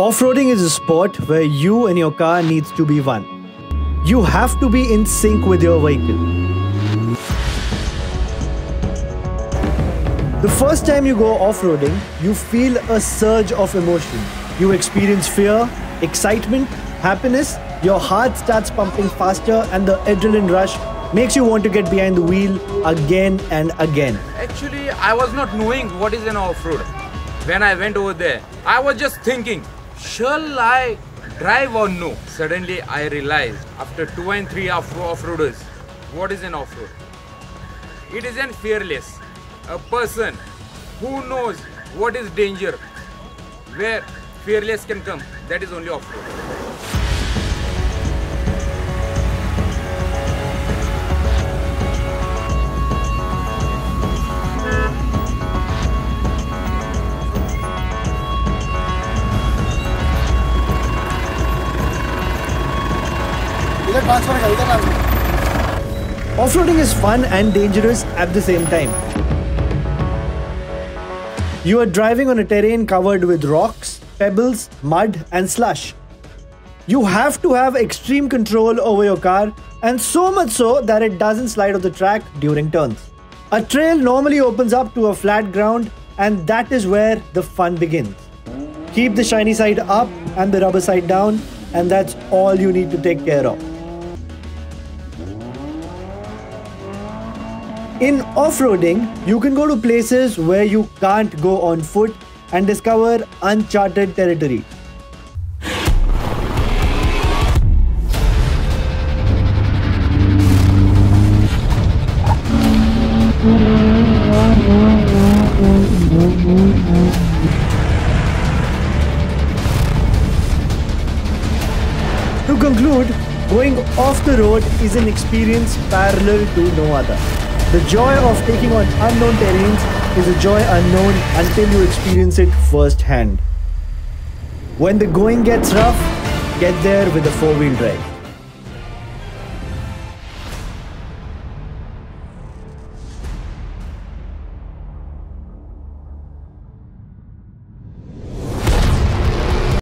Off-roading is a sport where you and your car needs to be one. You have to be in sync with your vehicle. The first time you go off-roading, you feel a surge of emotion. You experience fear, excitement, happiness, your heart starts pumping faster and the adrenaline rush makes you want to get behind the wheel again and again. Actually, I was not knowing what is an off-road. When I went over there, I was just thinking, shall I drive or no? Suddenly I realized after two and three off-roaders, what is an off-road? It is an fearless, a person who knows what is danger, where fearless can come, that is only off-road. Off-roading is fun and dangerous at the same time. You are driving on a terrain covered with rocks, pebbles, mud and slush. You have to have extreme control over your car and so much so that it doesn't slide off the track during turns. A trail normally opens up to a flat ground and that is where the fun begins. Keep the shiny side up and the rubber side down and that's all you need to take care of. In off-roading, you can go to places where you can't go on foot and discover uncharted territory. To conclude, going off the road is an experience parallel to no other. The joy of taking on unknown terrains is a joy unknown until you experience it firsthand. When the going gets rough, get there with a four wheel drive.